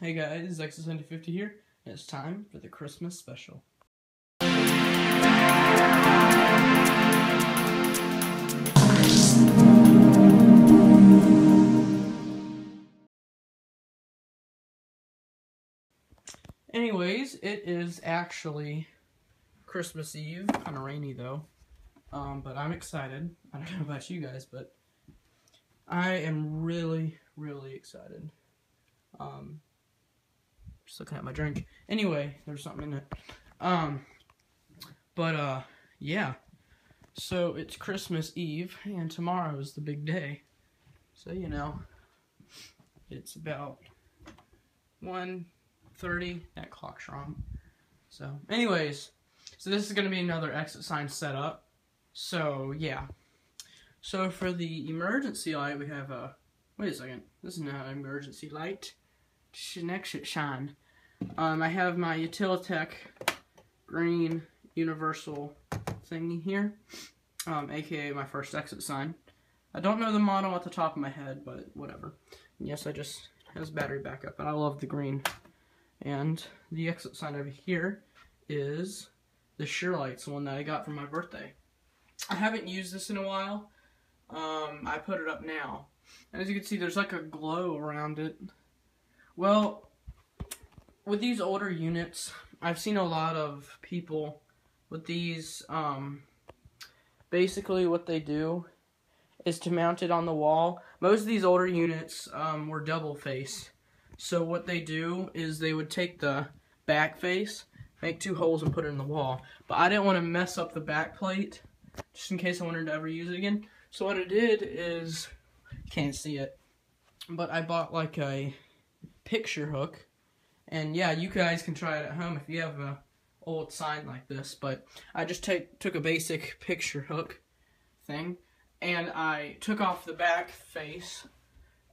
Hey guys, ExitSign250 here, and it's time for the Christmas special. Anyways, it is actually Christmas Eve, kind of rainy though, um, but I'm excited. I don't know about you guys, but I am really, really excited. Um, just looking at my drink. Anyway, there's something in it. Um, but uh, yeah. So it's Christmas Eve, and tomorrow is the big day. So you know, it's about 1.30. That clock's wrong. So, anyways, so this is gonna be another exit sign setup. So yeah. So for the emergency light, we have a. Wait a second. This is not an emergency light. Exit shine. Um, I have my Utilitech green universal thingy here, um, aka my first exit sign. I don't know the model at the top of my head, but whatever. And yes, I just has battery backup, and I love the green. And the exit sign over here is the Lights one that I got for my birthday. I haven't used this in a while. Um, I put it up now. And as you can see, there's like a glow around it. Well, with these older units, I've seen a lot of people with these, um, basically what they do is to mount it on the wall. Most of these older units um, were double face. So what they do is they would take the back face, make two holes and put it in the wall. But I didn't want to mess up the back plate, just in case I wanted to ever use it again. So what I did is, can't see it, but I bought like a picture hook and yeah, you guys can try it at home if you have a old sign like this. But I just took a basic picture hook thing, and I took off the back face,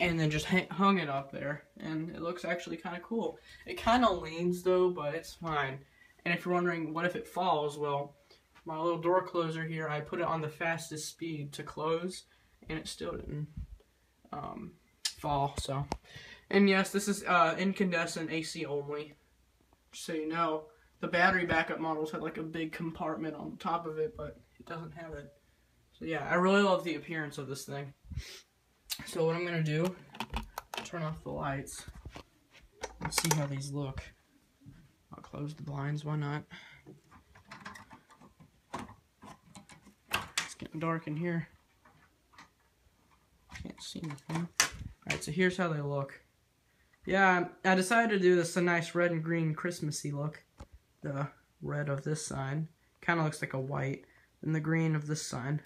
and then just hung it up there, and it looks actually kind of cool. It kind of leans though, but it's fine. And if you're wondering what if it falls, well, my little door closer here, I put it on the fastest speed to close, and it still didn't um, fall. So and yes, this is uh, incandescent AC only. Just so you know, the battery backup models had like a big compartment on top of it, but it doesn't have it. So yeah, I really love the appearance of this thing. So what I'm gonna do, turn off the lights and see how these look. I'll close the blinds, why not? It's getting dark in here. Can't see anything. Alright, so here's how they look. Yeah, I decided to do this a nice red and green Christmassy look. The red of this sign kind of looks like a white, and the green of this sign.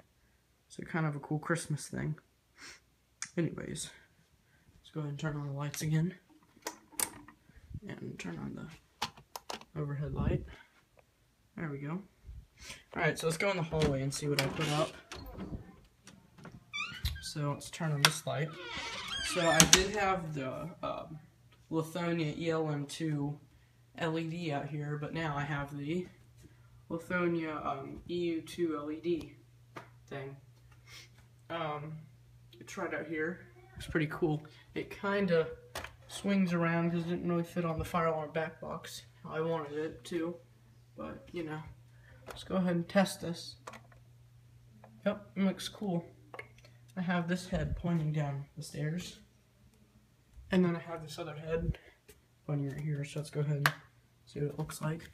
So kind of a cool Christmas thing. Anyways, let's go ahead and turn on the lights again. And turn on the overhead light. There we go. Alright, so let's go in the hallway and see what I put up. So let's turn on this light. So I did have the um, Lithonia ELM2 LED out here, but now I have the Lithonia um, EU2 LED thing. Um, it's right out here. It's pretty cool. It kind of swings around because it didn't really fit on the fire alarm back box. I wanted it to, but you know. Let's go ahead and test this. Yep, it looks cool. I have this head pointing down the stairs. And then I have this other head pointing right here, so let's go ahead and see what it looks like.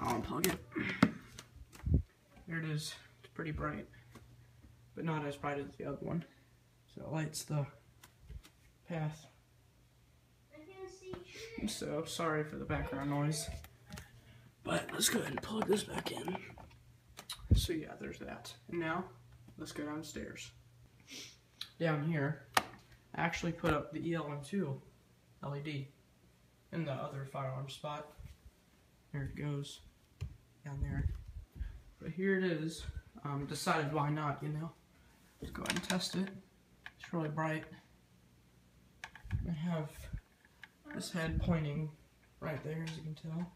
Oh, I'll unplug it. There it is. It's pretty bright, but not as bright as the other one. So it lights the path. So sorry for the background noise. But let's go ahead and plug this back in. So yeah, there's that. And now, let's go downstairs. Down here, actually put up the ELM2 LED in the other firearm spot. There it goes, down there. But here it is. Um, decided why not, you know. Let's go ahead and test it. It's really bright. I have this head pointing right there, as you can tell.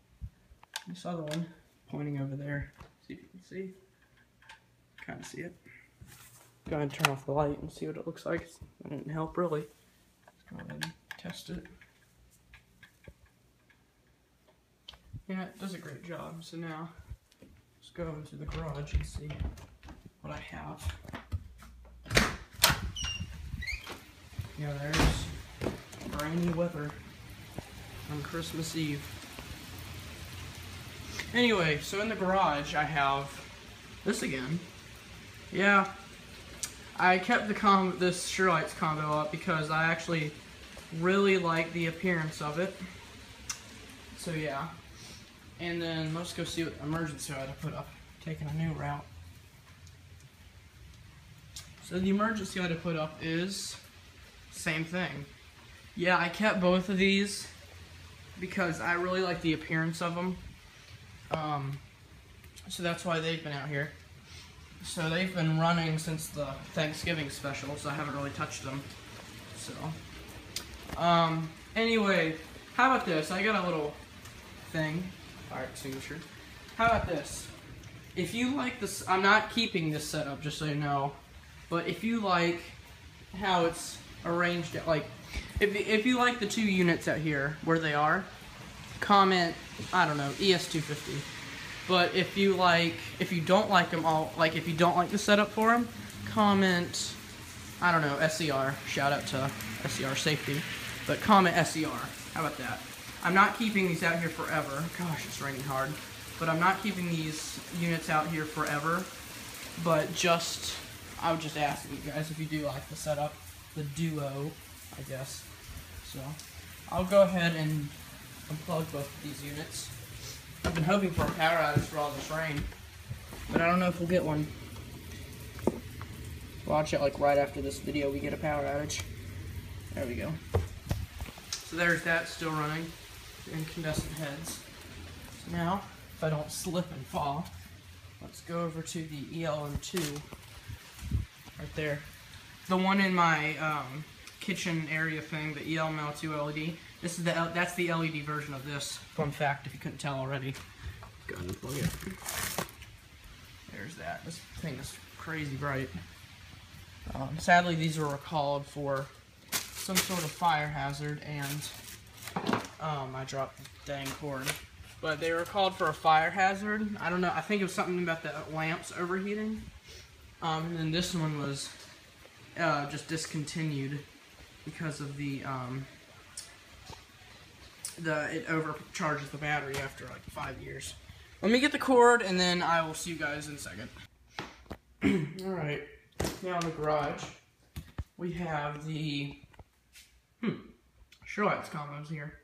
This other one pointing over there. See if you can see. Kind of see it go ahead and turn off the light and see what it looks like. That didn't help really. Let's go ahead and test it. yeah, it does a great job. So now, let's go into the garage and see what I have. Yeah, there's rainy weather on Christmas Eve. Anyway, so in the garage I have this again. Yeah, I kept the com this Shurlights combo up because I actually really like the appearance of it. So yeah. And then let's go see what emergency I had to put up. Taking a new route. So the emergency I had to put up is same thing. Yeah, I kept both of these because I really like the appearance of them. Um, so that's why they've been out here. So they've been running since the Thanksgiving special, so I haven't really touched them. So, um, anyway, how about this? I got a little thing, fire extinguisher. How about this? If you like this, I'm not keeping this setup, just so you know, but if you like how it's arranged, like, if, if you like the two units out here, where they are, comment, I don't know, ES250. But if you like, if you don't like them all, like if you don't like the setup for them, comment, I don't know, SCR. Shout out to SCR Safety. But comment SCR. How about that? I'm not keeping these out here forever. Gosh, it's raining hard. But I'm not keeping these units out here forever. But just, I would just ask you guys if you do like the setup, the duo, I guess. So, I'll go ahead and unplug both of these units. I've been hoping for a power outage for all this rain, but I don't know if we'll get one. Watch it like right after this video we get a power outage. There we go. So there's that still running, incandescent heads. So now, if I don't slip and fall, let's go over to the ELM2 right there. The one in my um, kitchen area thing, the ELM2 LED. This is the that's the LED version of this. Fun fact, if you couldn't tell already. Go ahead and plug it. There's that. This thing is crazy bright. Um, sadly, these were recalled for some sort of fire hazard, and um, I dropped the dang cord. But they were called for a fire hazard. I don't know. I think it was something about the lamps overheating. Um, and then this one was uh, just discontinued because of the um, the it overcharges the battery after like five years. Let me get the cord and then I will see you guys in a second. Alright, now in the garage, we have the hmm, Shurlights combos here.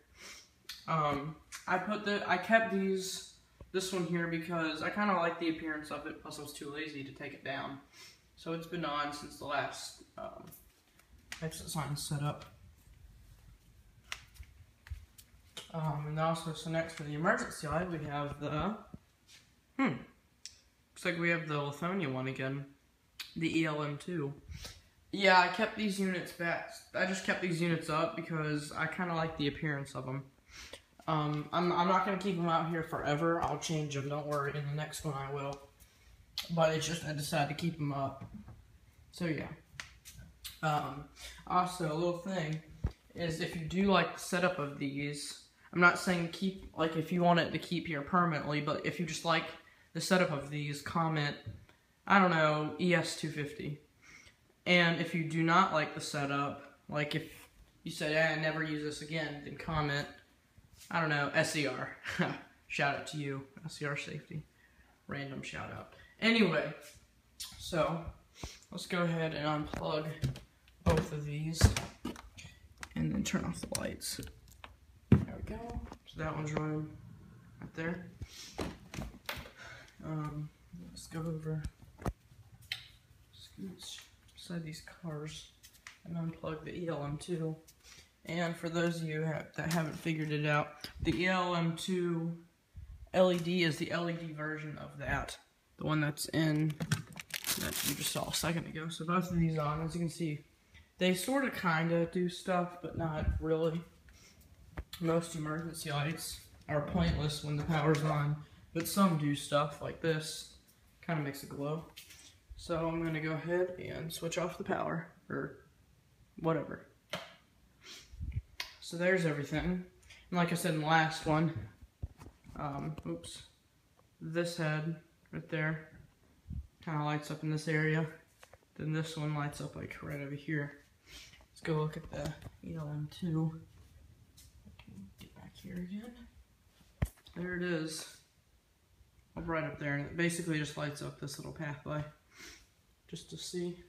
Um, I put the, I kept these, this one here because I kind of like the appearance of it, plus I was too lazy to take it down. So it's been on since the last um, exit sign set up. Um, and also, so next for the emergency light, we have the, hmm, looks like we have the Lithonia one again, the ELM2. Yeah, I kept these units back. I just kept these units up because I kind of like the appearance of them. Um, I'm, I'm not going to keep them out here forever. I'll change them, don't worry. In the next one I will. But it's just I decided to keep them up. So yeah. Um, also, a little thing is if you do like the setup of these, I'm not saying keep, like, if you want it to keep here permanently, but if you just like the setup of these, comment, I don't know, ES250. And if you do not like the setup, like if you say, I never use this again, then comment, I don't know, SCR. shout out to you, SCR Safety. Random shout out. Anyway, so let's go ahead and unplug both of these and then turn off the lights go. So that one's running right there. Um, let's go over beside these cars and unplug the ELM2. And for those of you that haven't figured it out, the ELM2 LED is the LED version of that. The one that's in, that you just saw a second ago. So both of these on, as you can see, they sort of kind of do stuff, but not really most emergency lights are pointless when the power's on, but some do stuff like this, kind of makes it glow. So I'm going to go ahead and switch off the power, or whatever. So there's everything. And like I said in the last one, um, oops, this head right there kind of lights up in this area. Then this one lights up like right over here. Let's go look at the ELM2. Get back here again. There it is. Up right up there, and it basically just lights up this little pathway. Just to see.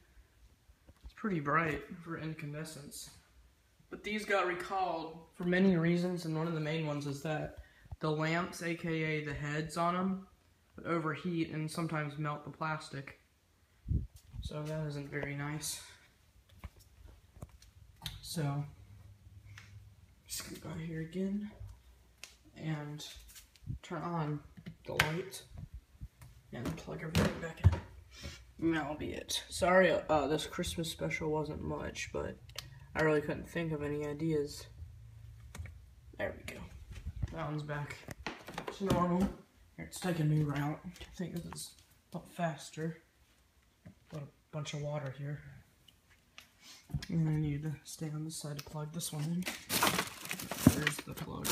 It's pretty bright for incandescence. But these got recalled for many reasons, and one of the main ones is that the lamps, aka the heads on them, overheat and sometimes melt the plastic. So that isn't very nice. So, just go here again and turn on the light and plug everything back in. And that'll be it. Sorry, uh, this Christmas special wasn't much, but I really couldn't think of any ideas. There we go. That one's back to normal. Here, let's take a new route. I think this is a lot faster. Got a bunch of water here. And I need to stay on this side to plug this one in. There's the plug.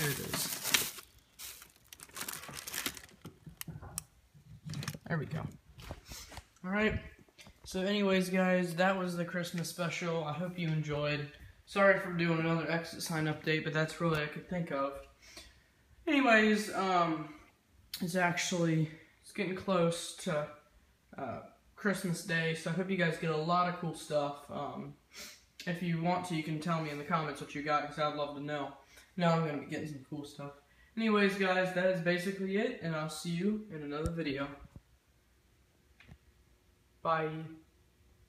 There it is. There we go. Alright. So anyways, guys, that was the Christmas special. I hope you enjoyed. Sorry for doing another exit sign update, but that's really I could think of. Anyways, um, it's actually, it's getting close to uh, Christmas Day, so I hope you guys get a lot of cool stuff. Um, if you want to, you can tell me in the comments what you got, because I'd love to know. Now I'm going to be getting some cool stuff. Anyways, guys, that is basically it, and I'll see you in another video. Bye.